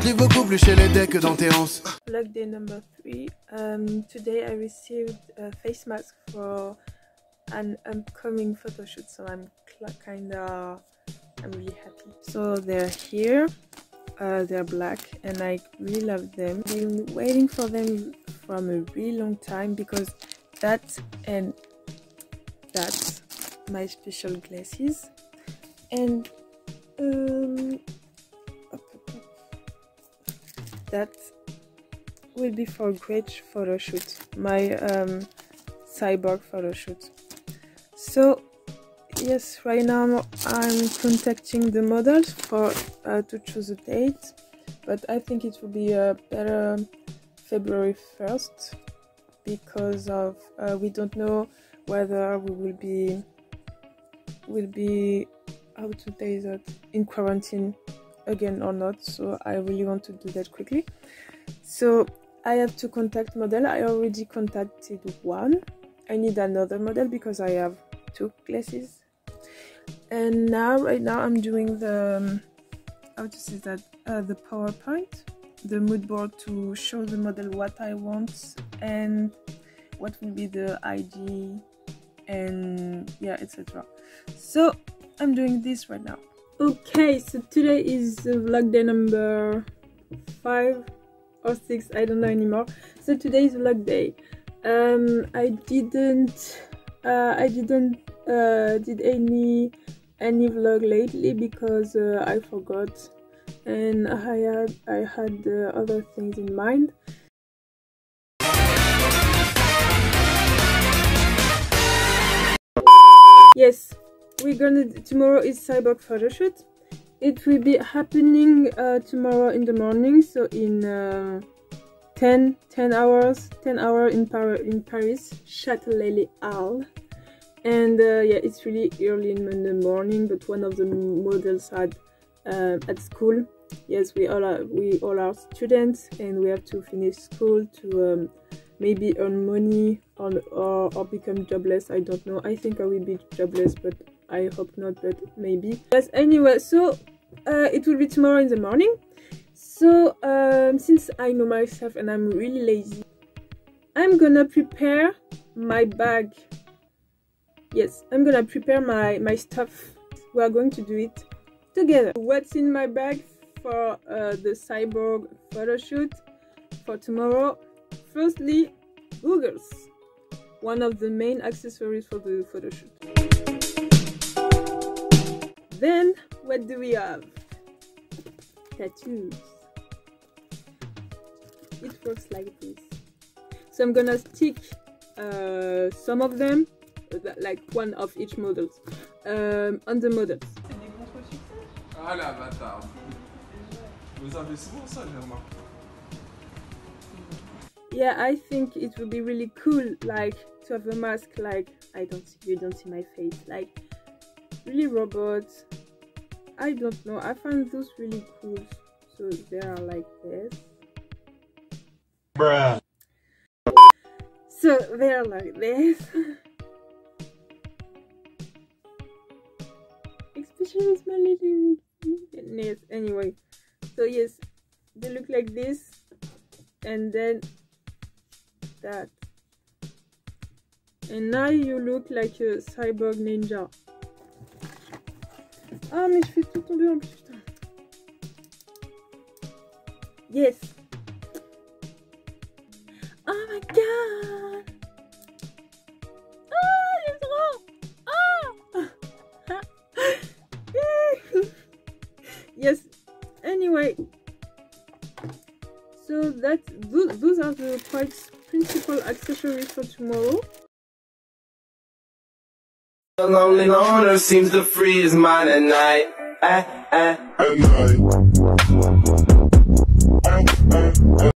Tu beaucoup plus chez les decks dans tes day number three. Um, today I received a face mask for an upcoming photo shoot, so I'm kinda, I'm really happy. So they're here. Uh, they're black, and I really love them. Been waiting for them from a really long time because that and that's my special glasses, and um, that will be for great photo shoot my um, cyborg photo shoot so yes right now i'm contacting the models for uh, to choose a date but i think it will be a better february 1st because of uh, we don't know whether we will be will be how to say that in quarantine again or not. So i really want to do that quickly. So i have to contact model. I already contacted one. I need another model because i have two glasses and now right now i'm doing the um, how to say that uh, the powerpoint the mood board to show the model what i want and what will be the id and yeah etc so i'm doing this right now. Okay so today is vlog day number five or six i don't know anymore. So today is vlog day. Um i didn't uh i didn't uh did any any vlog lately because uh, i forgot and i had i had uh, other things in mind yes we're gonna tomorrow is cyborg photo shoot. It will be happening uh, tomorrow in the morning so in uh, 10 10 hours 10 hours in, Par in paris châtelet Halles. And uh, yeah it's really early in the morning but one of the models had uh, at school. Yes we all are we all are students and we have to finish school to um, maybe earn money or, or, or become jobless i don't know i think i will be jobless but I hope not, but maybe. But anyway, so uh, it will be tomorrow in the morning. So um, since I know myself and I'm really lazy, I'm gonna prepare my bag. Yes, I'm gonna prepare my, my stuff. We are going to do it together. What's in my bag for uh, the cyborg photo shoot for tomorrow? Firstly, googles, one of the main accessories for the photo shoot. Then, what do we have? Tattoos. It works like this. So I'm gonna stick uh, some of them, like one of each model, um, on the models. Ah la bâtard Vous avez souvent ça, j'ai remarqué. Yeah, I think it would be really cool, like, to have a mask, like, I don't see, you don't see my face, like, really robots. I don't know i find those really cool so they are like this. Bruh. so they're like this. Especially with my little nails anyway so yes they look like this and then that and now you look like a cyborg ninja Ah, mais je fais tout tomber en plus, putain. Yes. Oh my god. Ah, il est trop. Ah. yes. Anyway. So that those, those are the quite principal accessories for tomorrow. The lonely loner seems to free his mind at night. At, at, At night. Eh,